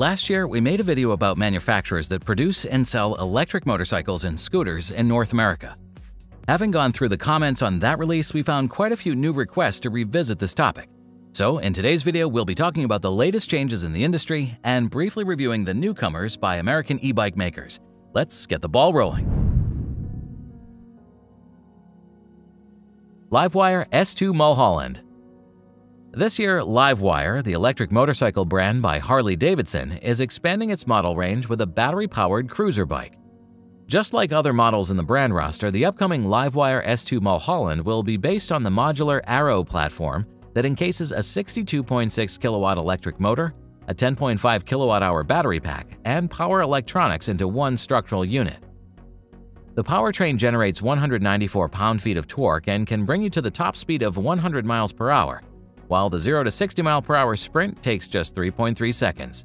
Last year, we made a video about manufacturers that produce and sell electric motorcycles and scooters in North America. Having gone through the comments on that release, we found quite a few new requests to revisit this topic. So, in today's video, we'll be talking about the latest changes in the industry and briefly reviewing the newcomers by American e-bike makers. Let's get the ball rolling. Livewire S2 Mulholland this year, Livewire, the electric motorcycle brand by Harley-Davidson, is expanding its model range with a battery-powered cruiser bike. Just like other models in the brand roster, the upcoming Livewire S2 Mulholland will be based on the modular Arrow platform that encases a 62.6 kilowatt electric motor, a 10.5 kilowatt hour battery pack, and power electronics into one structural unit. The powertrain generates 194 pound-feet of torque and can bring you to the top speed of 100 miles per hour, while the 0 to 60 mile per hour sprint takes just 3.3 seconds.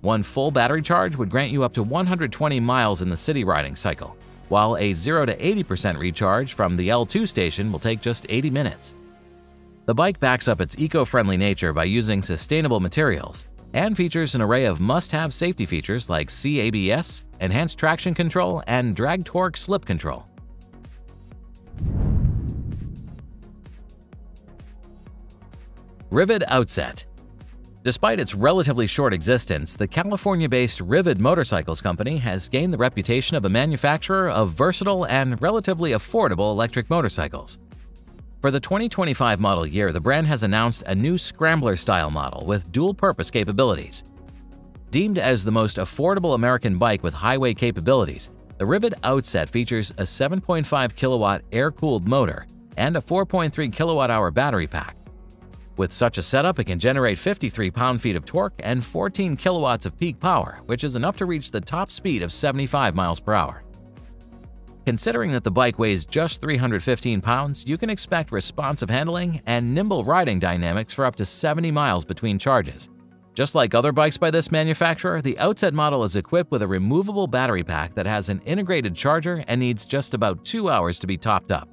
One full battery charge would grant you up to 120 miles in the city riding cycle, while a 0 to 80% recharge from the L2 station will take just 80 minutes. The bike backs up its eco-friendly nature by using sustainable materials and features an array of must-have safety features like CABS, enhanced traction control, and drag torque slip control. Ryvid Outset Despite its relatively short existence, the California-based Ryvid Motorcycles Company has gained the reputation of a manufacturer of versatile and relatively affordable electric motorcycles. For the 2025 model year, the brand has announced a new Scrambler-style model with dual-purpose capabilities. Deemed as the most affordable American bike with highway capabilities, the Ryvid Outset features a 7.5 kilowatt air-cooled motor and a 4.3 kilowatt-hour battery pack. With such a setup, it can generate 53 pound-feet of torque and 14 kilowatts of peak power, which is enough to reach the top speed of 75 miles per hour. Considering that the bike weighs just 315 pounds, you can expect responsive handling and nimble riding dynamics for up to 70 miles between charges. Just like other bikes by this manufacturer, the Outset model is equipped with a removable battery pack that has an integrated charger and needs just about two hours to be topped up.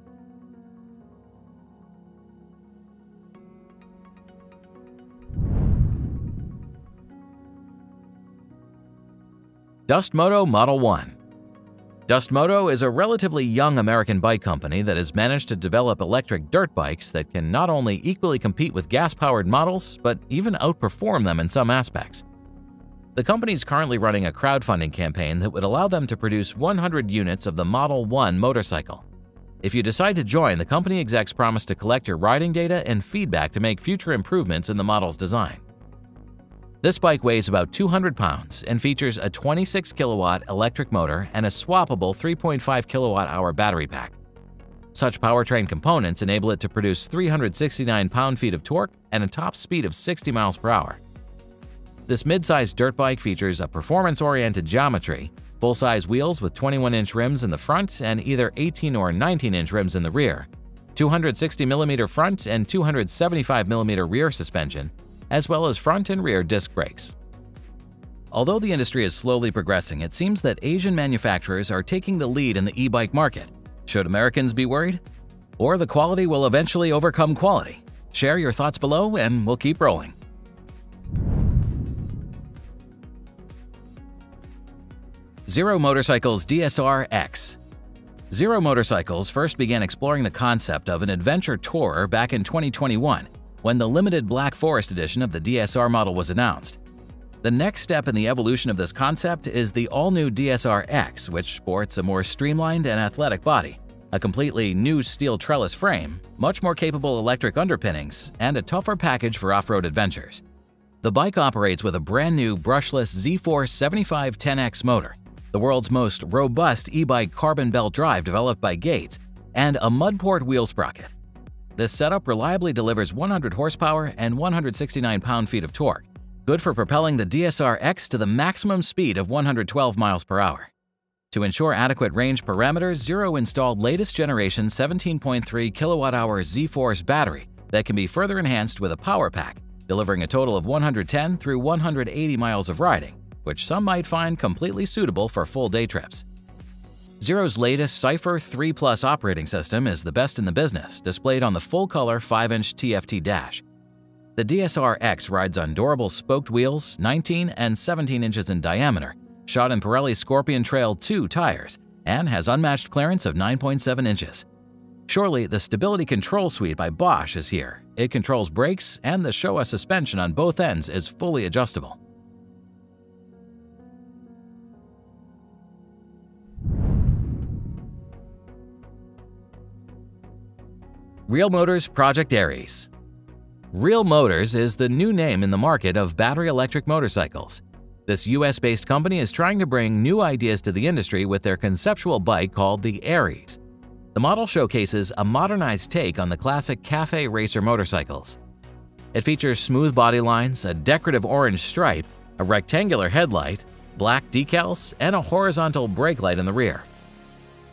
Dustmoto Model 1 Dustmoto is a relatively young American bike company that has managed to develop electric dirt bikes that can not only equally compete with gas-powered models, but even outperform them in some aspects. The company is currently running a crowdfunding campaign that would allow them to produce 100 units of the Model 1 motorcycle. If you decide to join, the company execs promise to collect your riding data and feedback to make future improvements in the model's design. This bike weighs about 200 pounds and features a 26 kilowatt electric motor and a swappable 3.5 kilowatt hour battery pack. Such powertrain components enable it to produce 369 pound-feet of torque and a top speed of 60 miles per hour. This mid-sized dirt bike features a performance-oriented geometry, full-size wheels with 21-inch rims in the front and either 18 or 19-inch rims in the rear, 260mm front and 275mm rear suspension, as well as front and rear disc brakes. Although the industry is slowly progressing, it seems that Asian manufacturers are taking the lead in the e-bike market. Should Americans be worried? Or the quality will eventually overcome quality? Share your thoughts below and we'll keep rolling. Zero Motorcycles DSR X Zero Motorcycles first began exploring the concept of an adventure tourer back in 2021 when the limited Black Forest edition of the DSR model was announced. The next step in the evolution of this concept is the all-new DSR X, which sports a more streamlined and athletic body, a completely new steel trellis frame, much more capable electric underpinnings, and a tougher package for off-road adventures. The bike operates with a brand new brushless Z-Force 7510X motor, the world's most robust e-bike carbon belt drive developed by Gates, and a Mudport wheel sprocket. This setup reliably delivers 100 horsepower and 169 pound-feet of torque, good for propelling the DSR X to the maximum speed of 112 miles per hour. To ensure adequate range parameters, Zero installed latest generation 17.3 kilowatt-hour Z-Force battery that can be further enhanced with a power pack, delivering a total of 110 through 180 miles of riding, which some might find completely suitable for full day trips. Zero's latest Cypher 3 Plus operating system is the best in the business, displayed on the full-color 5-inch TFT dash. The DSR X rides on durable spoked wheels 19 and 17 inches in diameter, shot in Pirelli Scorpion Trail 2 tires, and has unmatched clearance of 9.7 inches. Surely, the Stability Control Suite by Bosch is here. It controls brakes, and the Showa suspension on both ends is fully adjustable. Real Motors Project Aries Real Motors is the new name in the market of battery electric motorcycles. This US-based company is trying to bring new ideas to the industry with their conceptual bike called the Aries. The model showcases a modernized take on the classic cafe racer motorcycles. It features smooth body lines, a decorative orange stripe, a rectangular headlight, black decals, and a horizontal brake light in the rear.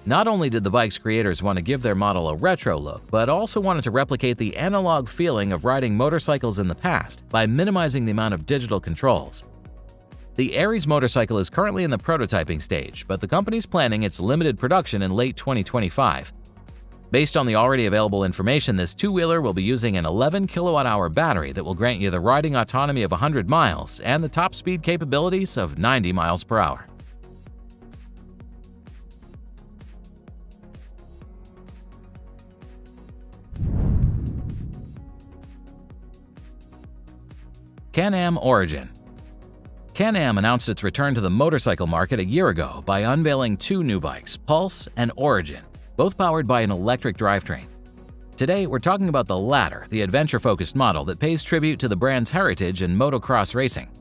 Not only did the bike's creators want to give their model a retro look, but also wanted to replicate the analog feeling of riding motorcycles in the past by minimizing the amount of digital controls. The Aries motorcycle is currently in the prototyping stage, but the company's planning its limited production in late 2025. Based on the already available information, this two-wheeler will be using an 11 kilowatt-hour battery that will grant you the riding autonomy of 100 miles and the top speed capabilities of 90 miles per hour. Can-Am Origin Can-Am announced its return to the motorcycle market a year ago by unveiling two new bikes, Pulse and Origin, both powered by an electric drivetrain. Today, we're talking about the latter, the adventure-focused model that pays tribute to the brand's heritage in motocross racing.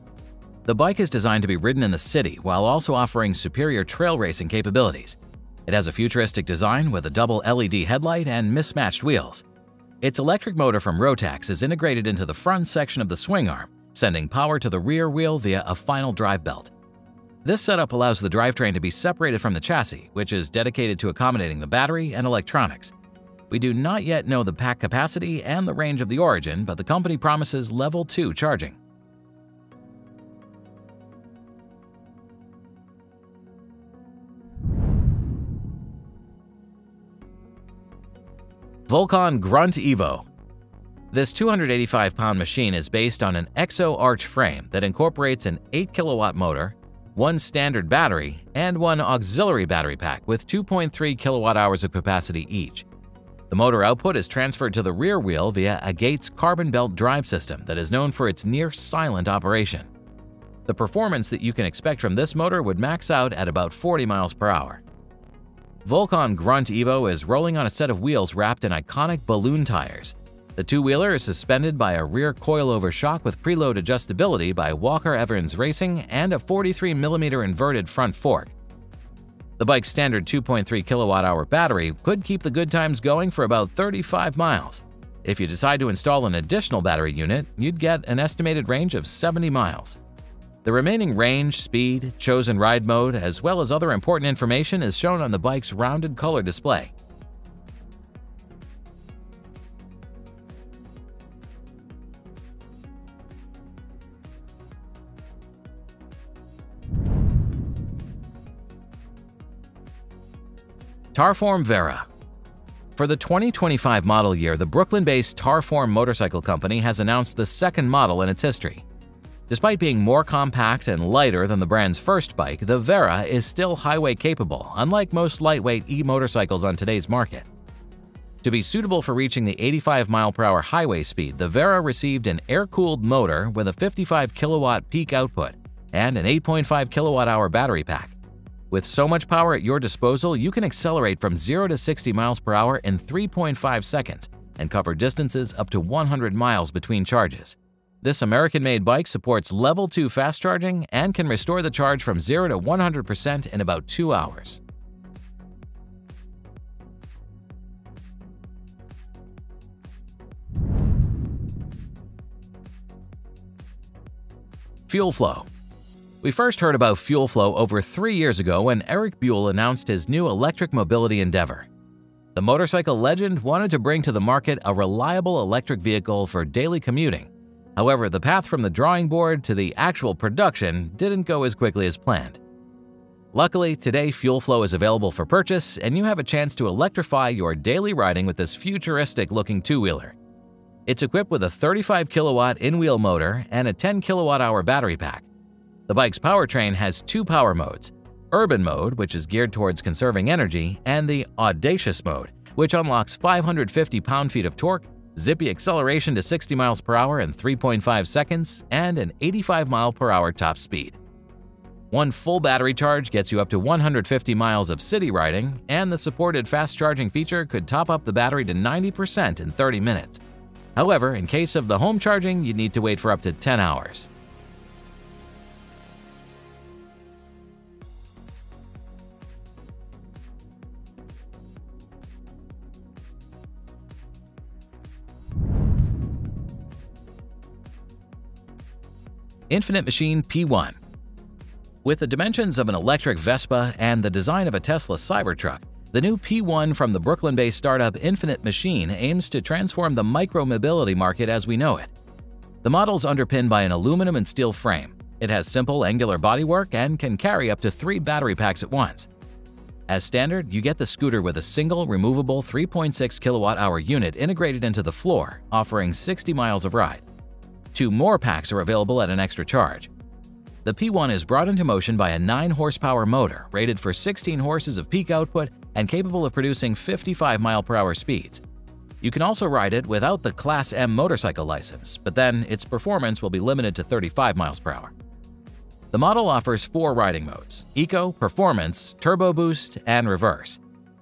The bike is designed to be ridden in the city while also offering superior trail racing capabilities. It has a futuristic design with a double LED headlight and mismatched wheels. Its electric motor from Rotax is integrated into the front section of the swing arm, sending power to the rear wheel via a final drive belt. This setup allows the drivetrain to be separated from the chassis, which is dedicated to accommodating the battery and electronics. We do not yet know the pack capacity and the range of the Origin, but the company promises level 2 charging. Volcon Grunt Evo this 285-pound machine is based on an EXO arch frame that incorporates an 8-kilowatt motor, one standard battery, and one auxiliary battery pack with 2.3 kilowatt-hours of capacity each. The motor output is transferred to the rear wheel via a Gates carbon belt drive system that is known for its near-silent operation. The performance that you can expect from this motor would max out at about 40 miles per hour. Volcon Grunt Evo is rolling on a set of wheels wrapped in iconic balloon tires, the two-wheeler is suspended by a rear coilover shock with preload adjustability by Walker Evans Racing and a 43mm inverted front fork. The bike's standard 2.3 kilowatt-hour battery could keep the good times going for about 35 miles. If you decide to install an additional battery unit, you'd get an estimated range of 70 miles. The remaining range, speed, chosen ride mode, as well as other important information is shown on the bike's rounded color display. Tarform Vera For the 2025 model year, the Brooklyn-based Tarform Motorcycle Company has announced the second model in its history. Despite being more compact and lighter than the brand's first bike, the Vera is still highway capable, unlike most lightweight e-motorcycles on today's market. To be suitable for reaching the 85 mile per hour highway speed, the Vera received an air-cooled motor with a 55 kilowatt peak output and an 8.5 kilowatt hour battery pack. With so much power at your disposal, you can accelerate from 0 to 60 miles per hour in 3.5 seconds and cover distances up to 100 miles between charges. This American-made bike supports level 2 fast charging and can restore the charge from 0 to 100% in about 2 hours. Fuell Fllow we first heard about Fuell Fllow over three years ago when Eric Buell announced his new electric mobility endeavor. The motorcycle legend wanted to bring to the market a reliable electric vehicle for daily commuting. However, the path from the drawing board to the actual production didn't go as quickly as planned. Luckily, today Fuell Fllow is available for purchase and you have a chance to electrify your daily riding with this futuristic-looking two-wheeler. It's equipped with a 35 kilowatt in-wheel motor and a 10 kilowatt hour battery pack. The bike's powertrain has two power modes, Urban mode, which is geared towards conserving energy, and the Audacious mode, which unlocks 550 pound-feet of torque, zippy acceleration to 60 miles per hour in 3.5 seconds, and an 85 mile per hour top speed. One full battery charge gets you up to 150 miles of city riding, and the supported fast charging feature could top up the battery to 90% in 30 minutes. However, in case of the home charging, you'd need to wait for up to 10 hours. Infinite Machine P1 With the dimensions of an electric Vespa and the design of a Tesla Cybertruck, the new P1 from the Brooklyn-based startup Infinite Machine aims to transform the micro-mobility market as we know it. The model is underpinned by an aluminum and steel frame. It has simple angular bodywork and can carry up to three battery packs at once. As standard, you get the scooter with a single removable 3.6 kilowatt-hour unit integrated into the floor, offering 60 miles of ride. Two more packs are available at an extra charge. The P1 is brought into motion by a 9-horsepower motor rated for 16 horses of peak output and capable of producing 55 mile per hour speeds. You can also ride it without the Class M motorcycle license, but then its performance will be limited to 35 miles per hour. The model offers four riding modes – Eco, Performance, Turbo Boost, and Reverse.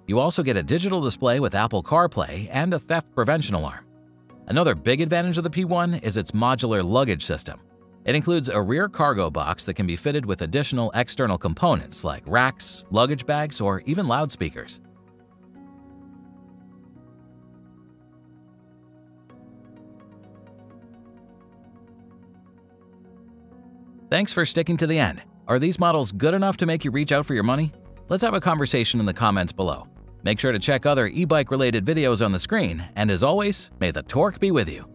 You also get a digital display with Apple CarPlay and a theft prevention alarm. Another big advantage of the P1 is its modular luggage system. It includes a rear cargo box that can be fitted with additional external components like racks, luggage bags, or even loudspeakers. Thanks for sticking to the end. Are these models good enough to make you reach out for your money? Let's have a conversation in the comments below. Make sure to check other e-bike related videos on the screen, and as always, may the torque be with you.